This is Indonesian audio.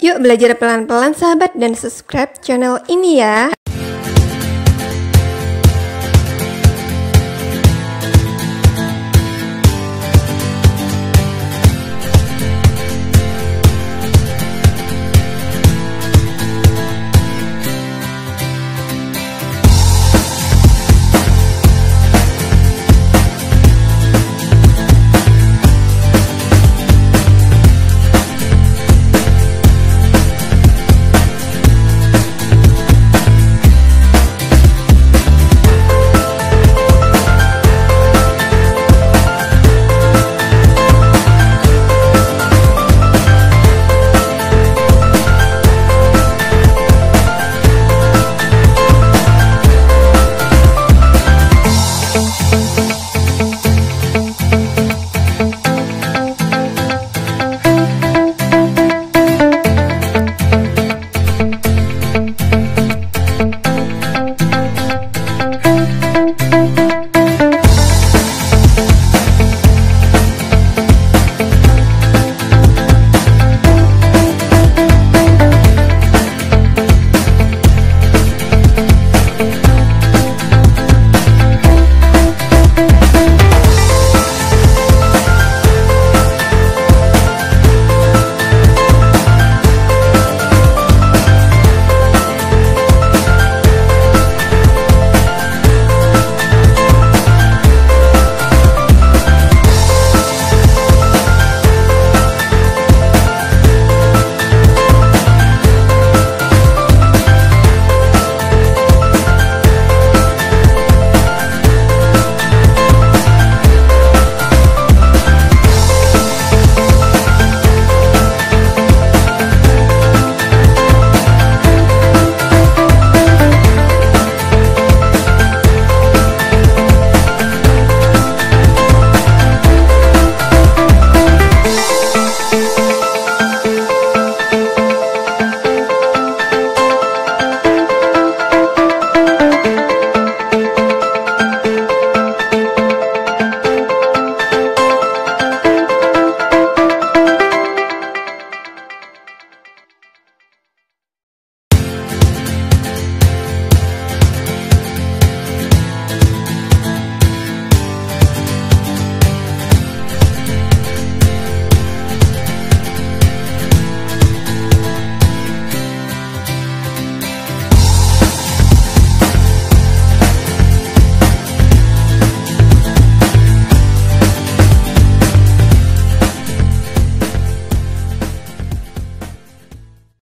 Yuk belajar pelan-pelan sahabat dan subscribe channel ini ya.